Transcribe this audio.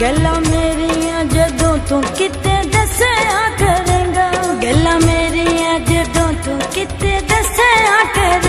ਗੱਲਾਂ ਮੇਰੀਆਂ ਜਦੋਂ ਤੂੰ ਕਿਤੇ ਦੱਸਿਆ ਕਰੇਗਾ। ਗੱਲਾਂ ਮੇਰੀਆਂ ਜਦੋਂ ਤੂੰ ਕਿਤੇ ਦੱਸਿਆ ਕਰੇਗਾ।